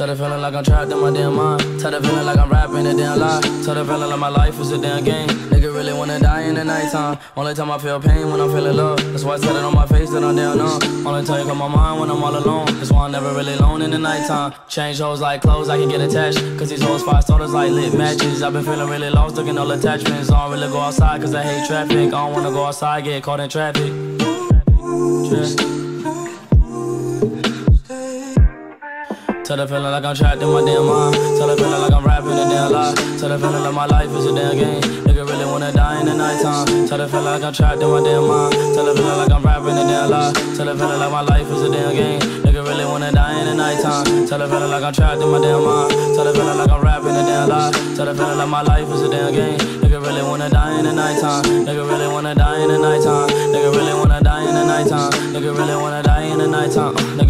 Tell the feeling like I'm trapped in my damn mind. Tell the feeling like I'm rapping a damn lie. Tell the feeling like my life is a damn game. Nigga really wanna die in the nighttime. Only time I feel pain when I'm feeling love. That's why I said it on my face that I'm down numb. Only time you come my mind when I'm all alone. That's why I'm never really alone in the nighttime. Change hoes like clothes, I can get attached. Cause these hoes five starters like lit matches. I've been feeling really lost, looking all attachments. I don't really go outside cause I hate traffic. I don't wanna go outside, get caught in traffic. Yeah. Tell the feeling like I'm trapped in my damn mind. Tell the feeling like I'm rapping a damn lie. Tell the feeling like my life is a damn game. Nigga really wanna die in the nighttime. Tell the feeling like I'm trapped in my damn mind. Tell the feeling like I'm rapping a damn lie. Tell the feeling like my life is a damn game. Nigga really wanna die in the nighttime. Tell feeling like I'm trapped in my damn mind. Tell the feeling like I'm rapping a damn lie. Tell feeling like my life is a damn game. Nigga really wanna die in the nighttime. Nigga really wanna die in the nighttime. Nigga really wanna die in the nighttime. Nigga really wanna die in the nighttime. Nigga